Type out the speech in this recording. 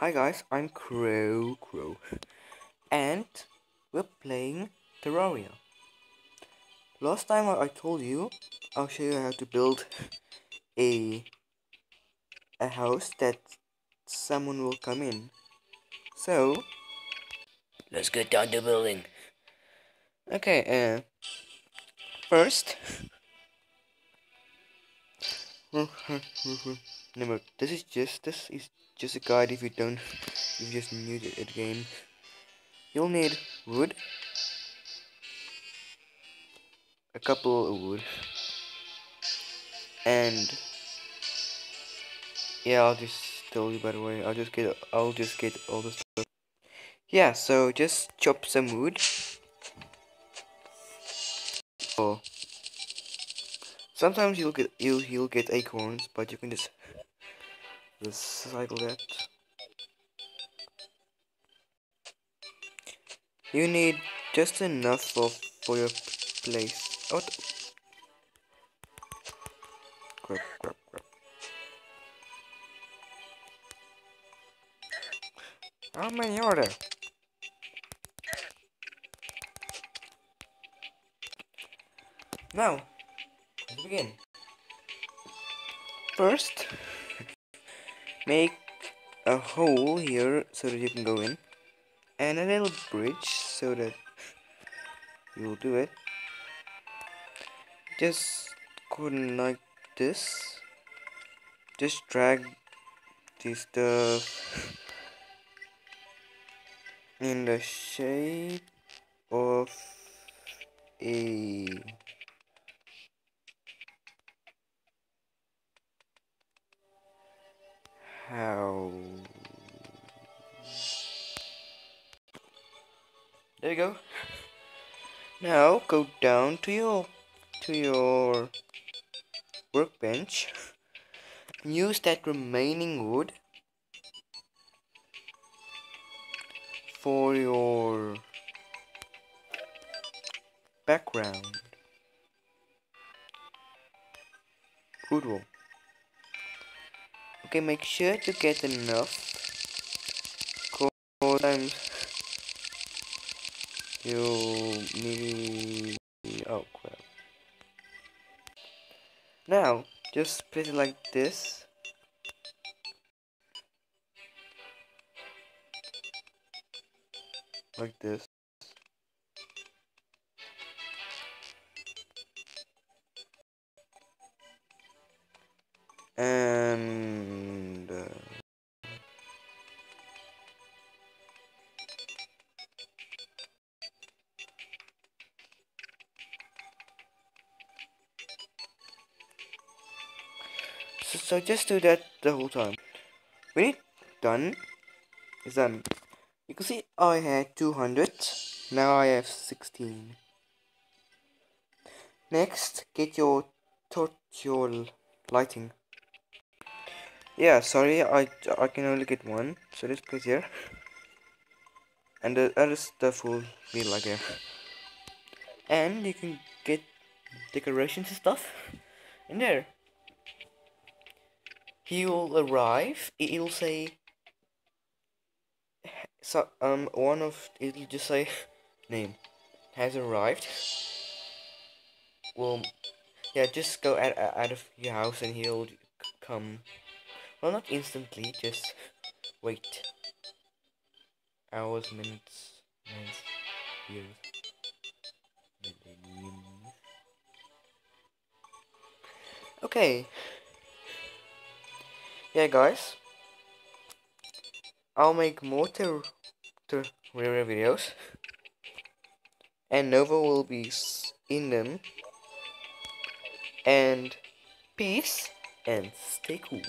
Hi guys, I'm Crow Crow, and we're playing Terraria. Last time I, I told you, I'll show you how to build a a house that someone will come in. So, Let's get down to building. okay, uh, first, remember this is just this is just a guide if you don't if you just new to the game. You'll need wood, a couple of wood, and yeah, I'll just tell you by the way. I'll just get I'll just get all the stuff. Yeah, so just chop some wood. Sometimes you'll get you you'll get acorns, but you can just recycle that. You need just enough of for your place. Oh. How many are there? Now, let's begin. First, make a hole here so that you can go in, and a little bridge so that you will do it. Just go like this. Just drag this stuff in the shape of how? There you go. Now go down to your to your workbench. Use that remaining wood for your background. Wood wall Okay, make sure to get enough. Times you need. Oh crap. Now, just place it like this. Like this. And so, just do that the whole time. When it's done, it's done. You can see I had 200, now I have 16. Next, get your your lighting. Yeah, sorry, I I can only get one, so let's place here. And the other stuff will be like there. And you can get decorations and stuff in there. He will arrive. It'll say. So um one of it'll just say name has arrived. Well, yeah, just go out out of your house and he'll come. Well, not instantly, just wait. Hours, minutes, months, years. Okay. Yeah, guys. I'll make more ter Terraria videos. And Nova will be in them. And peace and stay cool.